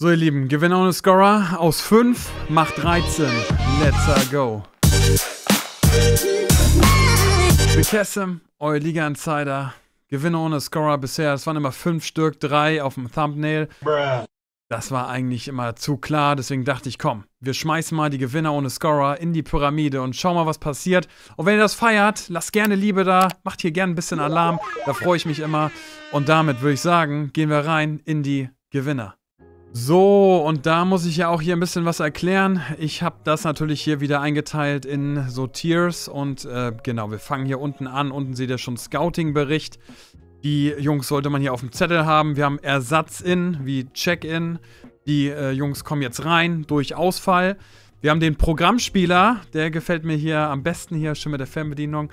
So, ihr Lieben, Gewinner ohne Scorer aus 5 macht 13. Let's go. Bekessem, euer Liga-Insider. Gewinner ohne Scorer bisher, das waren immer 5 Stück, 3 auf dem Thumbnail. Das war eigentlich immer zu klar, deswegen dachte ich, komm, wir schmeißen mal die Gewinner ohne Scorer in die Pyramide und schauen mal, was passiert. Und wenn ihr das feiert, lasst gerne Liebe da, macht hier gerne ein bisschen Alarm, da freue ich mich immer. Und damit würde ich sagen, gehen wir rein in die Gewinner. So, und da muss ich ja auch hier ein bisschen was erklären. Ich habe das natürlich hier wieder eingeteilt in so Tiers und äh, genau, wir fangen hier unten an. Unten seht ihr schon Scouting-Bericht. Die Jungs sollte man hier auf dem Zettel haben. Wir haben Ersatz-In wie Check-In. Die äh, Jungs kommen jetzt rein durch Ausfall. Wir haben den Programmspieler, der gefällt mir hier am besten hier, schon mit der Fernbedienung.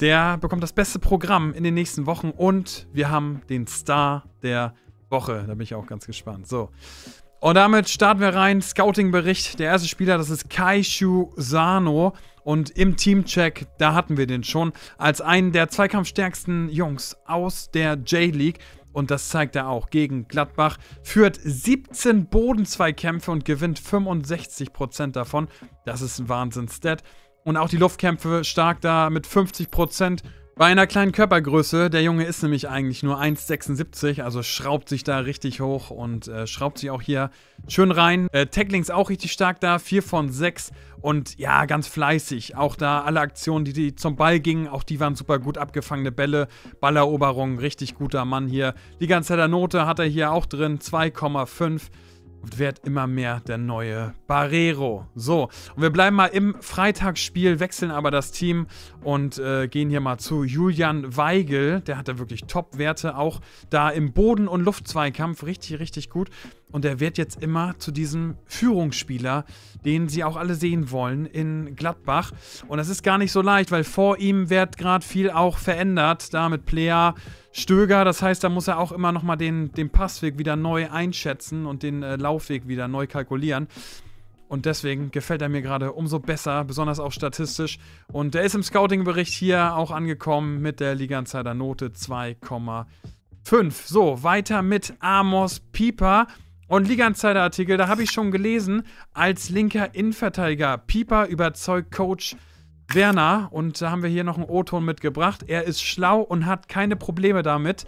Der bekommt das beste Programm in den nächsten Wochen und wir haben den Star der Woche. Da bin ich auch ganz gespannt. So. Und damit starten wir rein. Scouting-Bericht. Der erste Spieler, das ist Kaishu Sano. Und im Teamcheck, da hatten wir den schon als einen der zweikampfstärksten Jungs aus der J-League. Und das zeigt er auch gegen Gladbach. Führt 17 Bodenzweikämpfe und gewinnt 65% davon. Das ist ein Wahnsinns-Stat. Und auch die Luftkämpfe stark da mit 50%. Bei einer kleinen Körpergröße, der Junge ist nämlich eigentlich nur 1,76, also schraubt sich da richtig hoch und äh, schraubt sich auch hier schön rein. Äh, Tacklings auch richtig stark da, 4 von 6 und ja, ganz fleißig. Auch da alle Aktionen, die, die zum Ball gingen, auch die waren super gut abgefangene Bälle, Balleroberung, richtig guter Mann hier. Die ganze Note hat er hier auch drin, 2,5 wird immer mehr der neue Barrero. So, und wir bleiben mal im Freitagsspiel, wechseln aber das Team und äh, gehen hier mal zu Julian Weigel. Der hatte wirklich Top-Werte, auch da im Boden- und Luftzweikampf richtig, richtig gut. Und er wird jetzt immer zu diesem Führungsspieler, den sie auch alle sehen wollen in Gladbach. Und das ist gar nicht so leicht, weil vor ihm wird gerade viel auch verändert, da mit Plea Stöger. Das heißt, da muss er auch immer nochmal den, den Passweg wieder neu einschätzen und den äh, Laufweg wieder neu kalkulieren. Und deswegen gefällt er mir gerade umso besser, besonders auch statistisch. Und er ist im Scouting-Bericht hier auch angekommen mit der Liga-Insider Note 2,5. So, weiter mit Amos Pieper. Und Liga-Insider-Artikel, da habe ich schon gelesen, als linker Innenverteidiger. Pieper überzeugt Coach Werner, und da haben wir hier noch einen O-Ton mitgebracht. Er ist schlau und hat keine Probleme damit,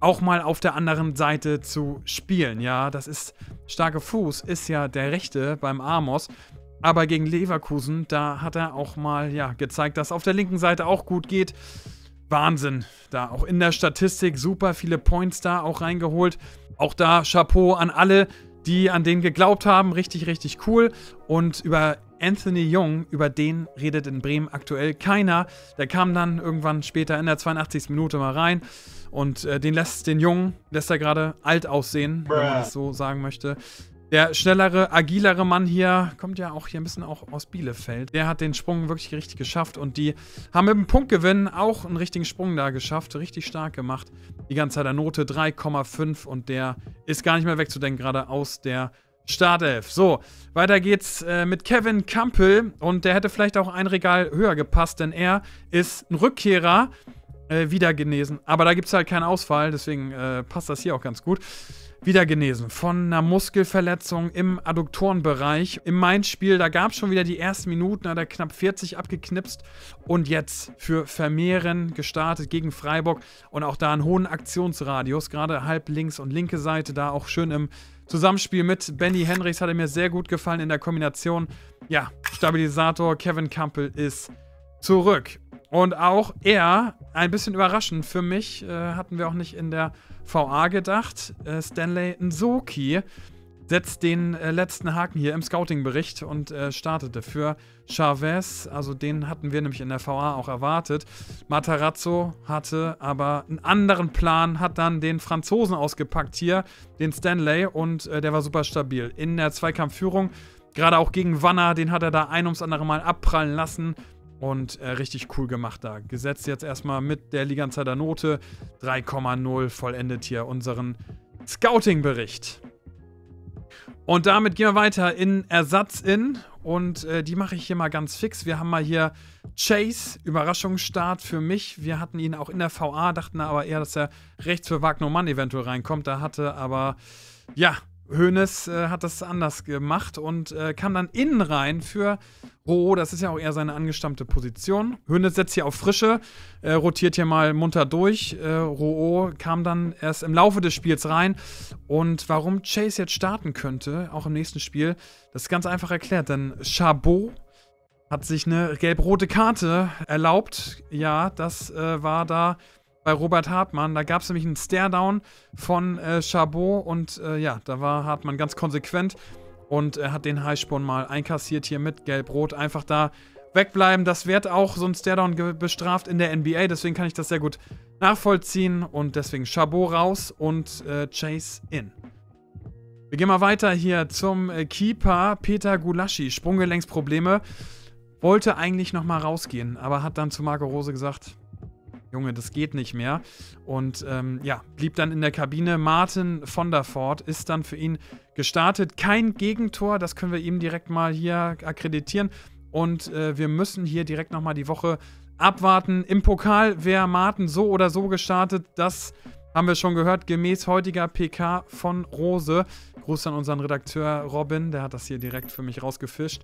auch mal auf der anderen Seite zu spielen. Ja, das ist starke Fuß, ist ja der rechte beim Amos. Aber gegen Leverkusen, da hat er auch mal ja, gezeigt, dass auf der linken Seite auch gut geht. Wahnsinn. Da auch in der Statistik super viele Points da auch reingeholt. Auch da Chapeau an alle, die an den geglaubt haben. Richtig, richtig cool. Und über Anthony Young, über den redet in Bremen aktuell keiner. Der kam dann irgendwann später in der 82. Minute mal rein. Und äh, den lässt den Jungen, lässt er gerade alt aussehen, Bruh. wenn man das so sagen möchte. Der schnellere, agilere Mann hier kommt ja auch hier ein bisschen auch aus Bielefeld. Der hat den Sprung wirklich richtig geschafft und die haben mit dem Punktgewinn auch einen richtigen Sprung da geschafft. Richtig stark gemacht. Die ganze Zeit der Note 3,5 und der ist gar nicht mehr wegzudenken, gerade aus der Startelf. So, weiter geht's äh, mit Kevin Campbell und der hätte vielleicht auch ein Regal höher gepasst, denn er ist ein Rückkehrer, äh, wieder genesen. Aber da gibt es halt keinen Ausfall, deswegen äh, passt das hier auch ganz gut wieder genesen von einer Muskelverletzung im Adduktorenbereich. Im Mainz-Spiel, da gab es schon wieder die ersten Minuten, hat er knapp 40 abgeknipst und jetzt für Vermehren gestartet gegen Freiburg und auch da einen hohen Aktionsradius, gerade halb links und linke Seite, da auch schön im Zusammenspiel mit Benny Henrichs hat er mir sehr gut gefallen in der Kombination. Ja, Stabilisator Kevin Campbell ist zurück. Und auch er, ein bisschen überraschend für mich, äh, hatten wir auch nicht in der VA gedacht. Äh, Stanley Nsoki setzt den äh, letzten Haken hier im Scouting-Bericht und äh, startete für Chavez. Also den hatten wir nämlich in der VA auch erwartet. Matarazzo hatte aber einen anderen Plan, hat dann den Franzosen ausgepackt hier, den Stanley, und äh, der war super stabil. In der Zweikampfführung, gerade auch gegen Wanner, den hat er da ein ums andere Mal abprallen lassen. Und äh, richtig cool gemacht da. Gesetzt jetzt erstmal mit der Liganzeiger Note 3,0 vollendet hier unseren Scouting-Bericht. Und damit gehen wir weiter in Ersatz in. Und äh, die mache ich hier mal ganz fix. Wir haben mal hier Chase, Überraschungsstart für mich. Wir hatten ihn auch in der VA, dachten aber eher, dass er rechts für Wagner Mann eventuell reinkommt. Da hatte aber, ja, Hoeneß äh, hat das anders gemacht und äh, kam dann innen rein für Roh. Das ist ja auch eher seine angestammte Position. Hoeneß setzt hier auf Frische, äh, rotiert hier mal munter durch. Äh, Roh kam dann erst im Laufe des Spiels rein. Und warum Chase jetzt starten könnte, auch im nächsten Spiel, das ist ganz einfach erklärt. Denn Chabot hat sich eine gelb-rote Karte erlaubt. Ja, das äh, war da bei Robert Hartmann. Da gab es nämlich einen Stare-Down von äh, Chabot und äh, ja, da war Hartmann ganz konsequent und er hat den Highspawn mal einkassiert hier mit Gelb-Rot. Einfach da wegbleiben. Das wird auch so ein Stare-Down bestraft in der NBA, deswegen kann ich das sehr gut nachvollziehen und deswegen Chabot raus und äh, Chase in. Wir gehen mal weiter hier zum äh, Keeper Peter Gulaschi. Sprunggelenksprobleme. Wollte eigentlich nochmal rausgehen, aber hat dann zu Marco Rose gesagt, Junge, das geht nicht mehr. Und ähm, ja, blieb dann in der Kabine. Martin von der Ford ist dann für ihn gestartet. Kein Gegentor, das können wir ihm direkt mal hier akkreditieren. Und äh, wir müssen hier direkt nochmal die Woche abwarten. Im Pokal wäre Martin so oder so gestartet. Das haben wir schon gehört, gemäß heutiger PK von Rose. Gruß an unseren Redakteur Robin, der hat das hier direkt für mich rausgefischt.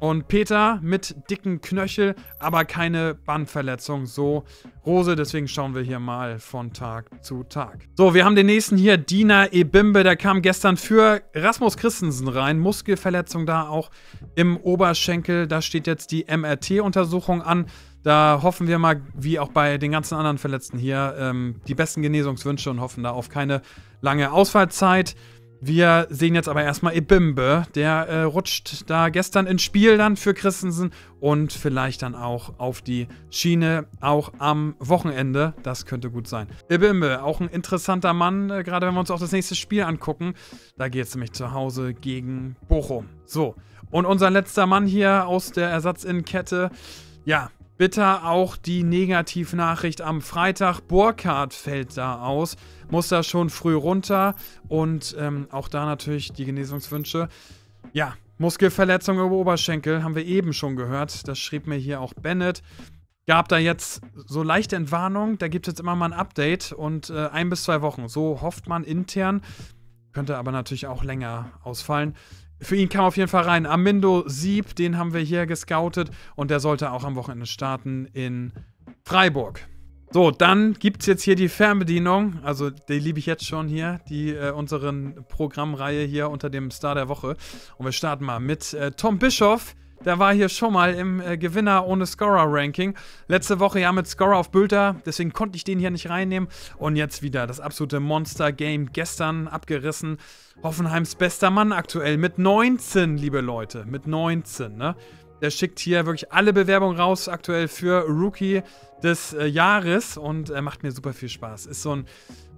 Und Peter mit dicken Knöchel, aber keine Bandverletzung. So Rose, deswegen schauen wir hier mal von Tag zu Tag. So, wir haben den nächsten hier, Dina Ebimbe, der kam gestern für Rasmus Christensen rein. Muskelverletzung da auch im Oberschenkel. Da steht jetzt die MRT-Untersuchung an. Da hoffen wir mal, wie auch bei den ganzen anderen Verletzten hier, ähm, die besten Genesungswünsche und hoffen da auf keine lange Ausfallzeit. Wir sehen jetzt aber erstmal Ebimbe. Der äh, rutscht da gestern ins Spiel dann für Christensen und vielleicht dann auch auf die Schiene, auch am Wochenende. Das könnte gut sein. Ebimbe, auch ein interessanter Mann, äh, gerade wenn wir uns auch das nächste Spiel angucken. Da geht es nämlich zu Hause gegen Bochum. So, und unser letzter Mann hier aus der Ersatzinnenkette. Ja, Bitter auch die Negativnachricht am Freitag. Burkhardt fällt da aus, muss da schon früh runter und ähm, auch da natürlich die Genesungswünsche. Ja, Muskelverletzung über Oberschenkel, haben wir eben schon gehört. Das schrieb mir hier auch Bennett. Gab da jetzt so leichte Entwarnung, da gibt es jetzt immer mal ein Update und äh, ein bis zwei Wochen. So hofft man intern. Könnte aber natürlich auch länger ausfallen. Für ihn kam auf jeden Fall rein. Amindo Sieb, den haben wir hier gescoutet und der sollte auch am Wochenende starten in Freiburg. So, dann gibt es jetzt hier die Fernbedienung. Also, die liebe ich jetzt schon hier, die äh, unseren Programmreihe hier unter dem Star der Woche. Und wir starten mal mit äh, Tom Bischoff. Der war hier schon mal im äh, Gewinner ohne Scorer-Ranking. Letzte Woche ja mit Scorer auf Bülter, deswegen konnte ich den hier nicht reinnehmen. Und jetzt wieder das absolute Monster-Game gestern abgerissen. Hoffenheims bester Mann aktuell mit 19, liebe Leute. Mit 19, ne? Der schickt hier wirklich alle Bewerbungen raus aktuell für Rookie des äh, Jahres und äh, macht mir super viel Spaß. Ist so ein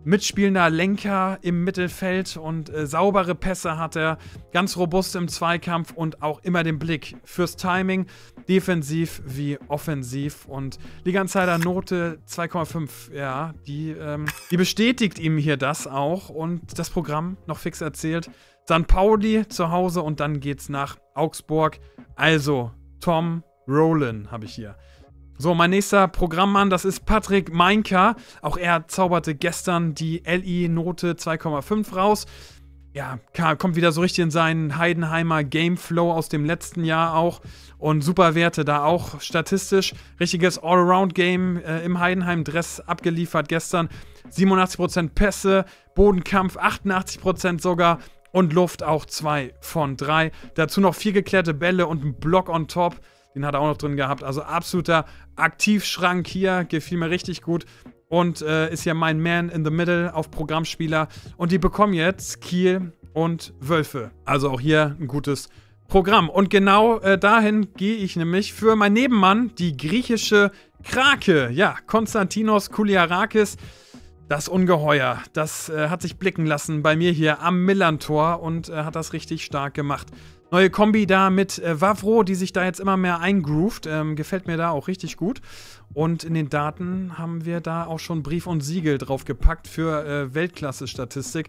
mitspielender Lenker im Mittelfeld und äh, saubere Pässe hat er, ganz robust im Zweikampf und auch immer den Blick fürs Timing, defensiv wie offensiv und die ganze Zeit Note 2,5, ja, die, ähm, die bestätigt ihm hier das auch und das Programm noch fix erzählt. St. Pauli zu Hause und dann geht's nach Augsburg. Also Tom Rowland habe ich hier. So, mein nächster Programmmann, das ist Patrick Meinker. Auch er zauberte gestern die LI-Note 2,5 raus. Ja, kommt wieder so richtig in seinen Heidenheimer Gameflow aus dem letzten Jahr auch. Und super Werte da auch statistisch. Richtiges Allround-Game äh, im Heidenheim-Dress abgeliefert gestern. 87% Pässe, Bodenkampf 88% sogar und Luft auch 2 von 3. Dazu noch vier geklärte Bälle und ein Block on top. Den hat er auch noch drin gehabt. Also absoluter Aktivschrank hier. Gefiel mir richtig gut. Und äh, ist ja mein Man in the Middle auf Programmspieler. Und die bekommen jetzt Kiel und Wölfe. Also auch hier ein gutes Programm. Und genau äh, dahin gehe ich nämlich für meinen Nebenmann, die griechische Krake. Ja, Konstantinos Kuliarakis. Das Ungeheuer, das äh, hat sich blicken lassen bei mir hier am Millantor und äh, hat das richtig stark gemacht. Neue Kombi da mit äh, Wavro, die sich da jetzt immer mehr eingroovt. Ähm, gefällt mir da auch richtig gut. Und in den Daten haben wir da auch schon Brief und Siegel drauf gepackt für äh, Weltklasse-Statistik.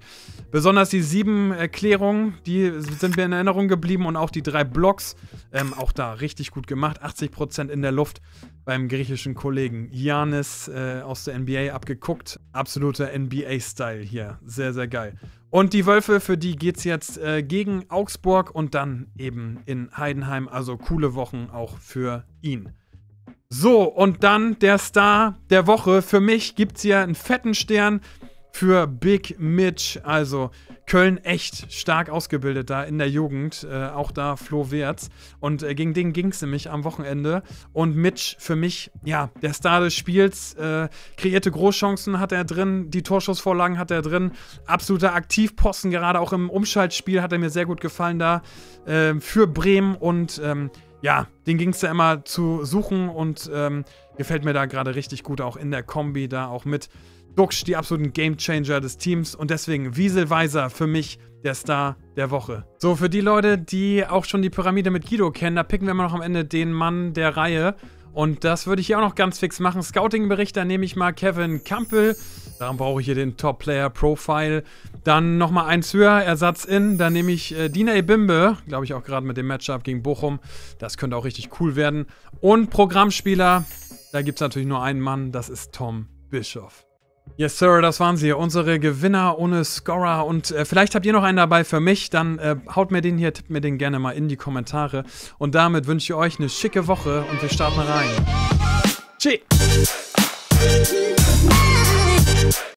Besonders die sieben Erklärungen, die sind mir in Erinnerung geblieben und auch die drei Blocks, ähm, auch da richtig gut gemacht. 80% in der Luft beim griechischen Kollegen. Janis äh, aus der NBA abgeguckt. Absoluter NBA-Style hier. Sehr, sehr geil. Und die Wölfe, für die geht es jetzt äh, gegen Augsburg und dann eben in Heidenheim. Also coole Wochen auch für ihn. So, und dann der Star der Woche. Für mich gibt es hier einen fetten Stern für Big Mitch. Also Köln echt stark ausgebildet da in der Jugend. Äh, auch da Flo Wertz. Und äh, gegen den ging es nämlich am Wochenende. Und Mitch für mich, ja, der Star des Spiels. Äh, kreierte Großchancen hat er drin. Die Torschussvorlagen hat er drin. Absoluter Aktivposten, gerade auch im Umschaltspiel hat er mir sehr gut gefallen da. Ähm, für Bremen und. Ähm, ja, den ging es ja immer zu suchen und ähm, gefällt mir da gerade richtig gut, auch in der Kombi, da auch mit Duxch, die absoluten Gamechanger des Teams und deswegen Wieselweiser für mich der Star der Woche. So, für die Leute, die auch schon die Pyramide mit Guido kennen, da picken wir mal noch am Ende den Mann der Reihe. Und das würde ich hier auch noch ganz fix machen. Scouting-Bericht, da nehme ich mal Kevin Campbell. Daran brauche ich hier den Top-Player-Profile. Dann nochmal eins höher, Ersatz in. Dann nehme ich äh, Dina Ebimbe, glaube ich auch gerade mit dem Matchup gegen Bochum. Das könnte auch richtig cool werden. Und Programmspieler, da gibt es natürlich nur einen Mann, das ist Tom Bischoff. Yes, Sir, das waren sie. Unsere Gewinner ohne Scorer. Und äh, vielleicht habt ihr noch einen dabei für mich. Dann äh, haut mir den hier, tippt mir den gerne mal in die Kommentare. Und damit wünsche ich euch eine schicke Woche und wir starten rein. Tschüss.